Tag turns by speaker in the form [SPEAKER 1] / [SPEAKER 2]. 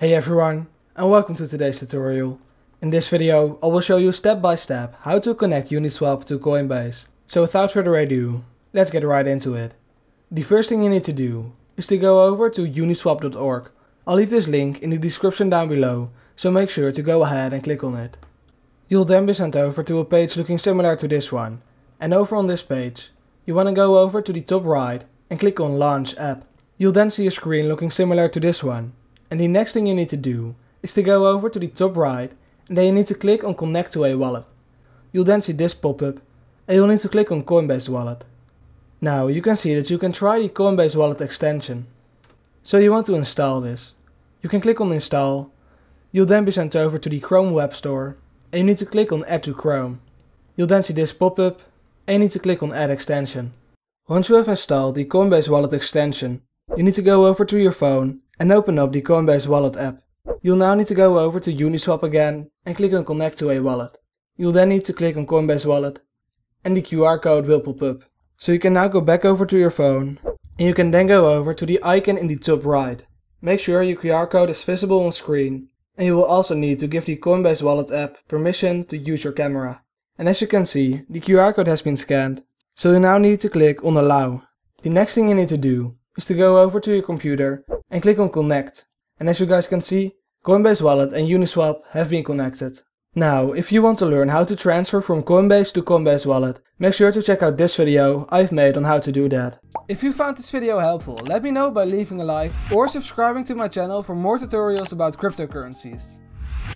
[SPEAKER 1] Hey everyone, and welcome to today's tutorial. In this video, I will show you step by step how to connect Uniswap to Coinbase. So without further ado, let's get right into it. The first thing you need to do is to go over to uniswap.org. I'll leave this link in the description down below, so make sure to go ahead and click on it. You'll then be sent over to a page looking similar to this one, and over on this page, you want to go over to the top right and click on Launch App. You'll then see a screen looking similar to this one, and the next thing you need to do is to go over to the top right and then you need to click on connect to a wallet. You'll then see this pop up and you'll need to click on Coinbase wallet. Now you can see that you can try the Coinbase wallet extension. So you want to install this. You can click on install. You'll then be sent over to the Chrome web store and you need to click on add to Chrome. You'll then see this pop up and you need to click on add extension. Once you have installed the Coinbase wallet extension, you need to go over to your phone and open up the Coinbase wallet app. You'll now need to go over to Uniswap again and click on connect to a wallet. You'll then need to click on Coinbase wallet and the QR code will pop up. So you can now go back over to your phone and you can then go over to the icon in the top right. Make sure your QR code is visible on screen and you will also need to give the Coinbase wallet app permission to use your camera. And as you can see, the QR code has been scanned. So you now need to click on allow. The next thing you need to do is to go over to your computer and click on connect. And as you guys can see, Coinbase Wallet and Uniswap have been connected. Now, if you want to learn how to transfer from Coinbase to Coinbase Wallet, make sure to check out this video I've made on how to do that. If you found this video helpful, let me know by leaving a like or subscribing to my channel for more tutorials about cryptocurrencies.